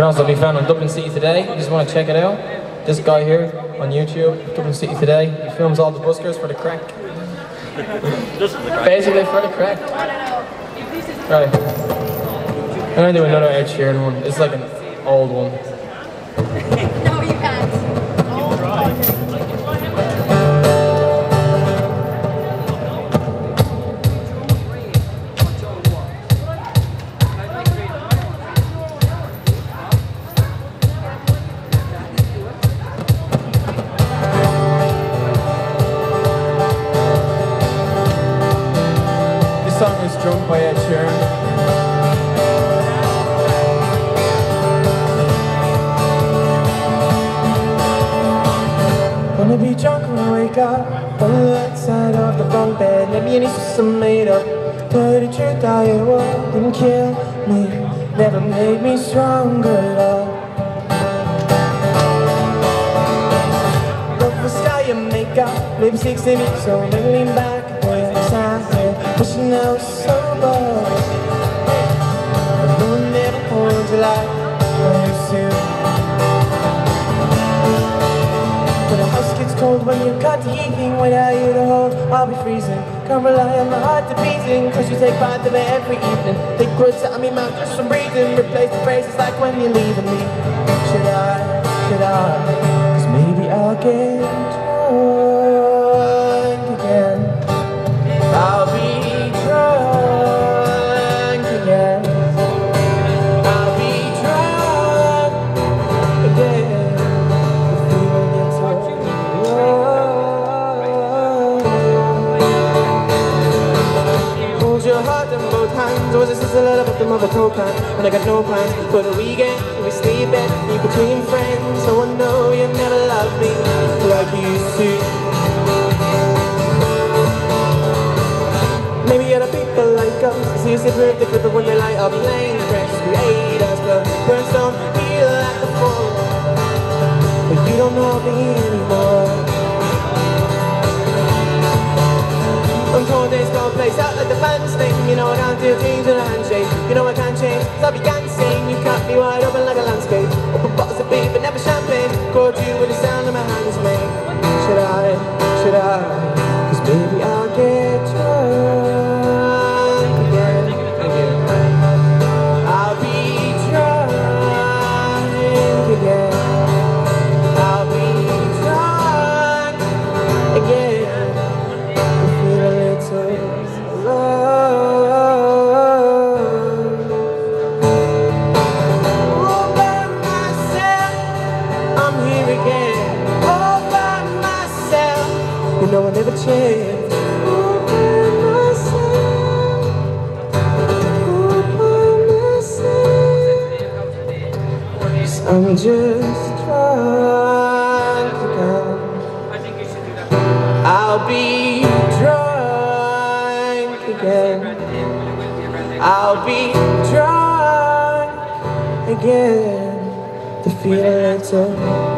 can also be found on Dublin City Today. You just want to check it out. This guy here on YouTube, Dublin City Today. He films all the buskers for the crack. Basically for the crack. Right. I'm gonna do another Ed Sheeran one. It's like an old one. by Ed Sheeran. Wanna be drunk when I wake up. On the right side of the bunk bed. Maybe an some made up But the truth I it wouldn't kill me. Never made me stronger at all Love the sky and makeup Lipstick's in it so. Let me lean back Wishing I was sober. The moon never holds you like used to When the house gets cold when you cut the evening Without you to hold, I'll be freezing. Can't rely on my heart to beating Cause you take part of it every evening. Take words out of me mouth just from breathing. Replace the phrases like when you're leaving me. Should I, should I? Cause maybe I'll get drunk heart in both hands. Was this just a little bit the mother coke can And I got no plans. For the weekend We sleep in, be between friends. So I know you never loved me Like you used Maybe other people like us. See us with the clipper when they light up Planes, press create us. But fans thing You know I can't do things in a handshake You know I can't change, so I began sing You cut me wide you know I never change. All by myself, all by myself. I'm just drunk again. I'll be drunk again. I'll be drunk again to feel a little love.